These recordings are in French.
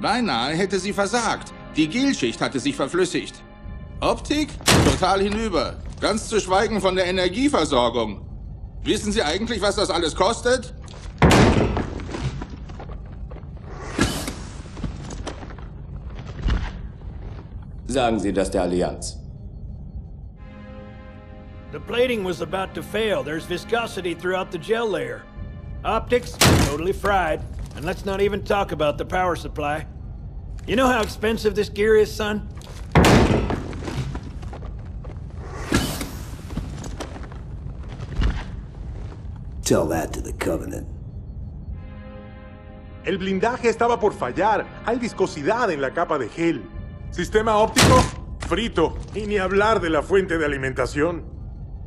Beinahe hätte sie versagt. Die Gelschicht hatte sich verflüssigt. Optik? Total hinüber. Ganz zu schweigen von der Energieversorgung. Wissen Sie eigentlich, was das alles kostet? Sagen Sie das der Allianz. The plating was about to fail. There's viscosity throughout the gel layer. Optics, totally fried. And let's not even talk about the power supply. You know how expensive this gear is, son? Tell that to the Covenant. El blindaje estaba por fallar. Hay viscosidad en la capa de gel. Sistema óptico, frito. Y ni hablar de la fuente de alimentación.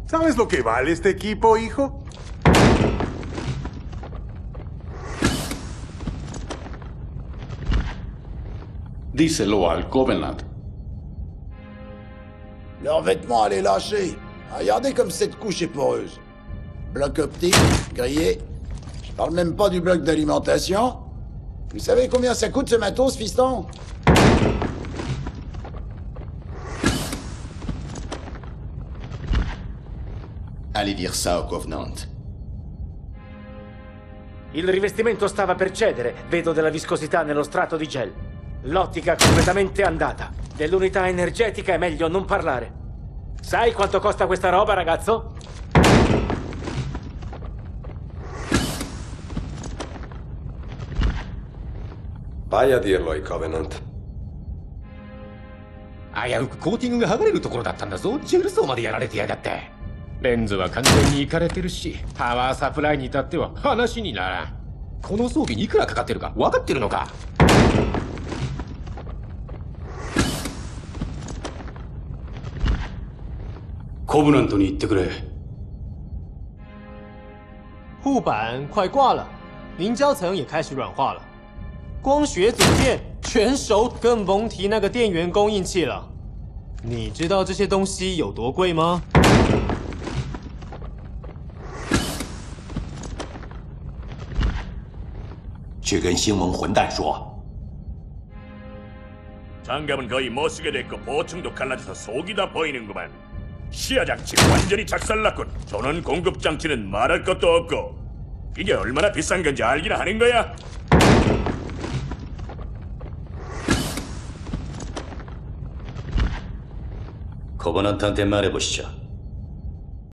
¿Sabes lo que vale este equipo, hijo? Díselo al Covenant. Leur vêtement allait lâcher. Regardez comme cette couche est poreuse. Bloc optique, grillé. Je parle même pas du bloc d'alimentation. Vous savez combien ça coûte ce matos, fiston? Allez dire ça au Covenant. Il rivestimento stava per cedere, vedo della viscosità nello strato di gel. L'ottica completamente andata. Dell'unità energetica è meglio non parlare. Sai quanto costa questa roba, ragazzo? Vai a dirlo ai Covenant. 危うくコーティングが剥がれるところだったんだぞジェル層までやられてやがってレンズは完全にイかれてるしパワーサプライに至っては話にならんこの装備にいくらかかってるか分かってるのかコブナントに言ってくれ护板快挂了，凝胶层也开始软化了，光学组件全熟，更甭提那个电源供应器了。你知道这些东西有多贵吗？去跟星盟混蛋说， 장갑은 거의 못쓰게 됐고 보충도 갈라져서 속이 다 보이는구만 시야 장치 완전히 작살났군 전원 공급 장치는 말할 것도 없고 이게 얼마나 비싼 건지 알기나 하는 거야? 코버넌트한테 말해보시죠.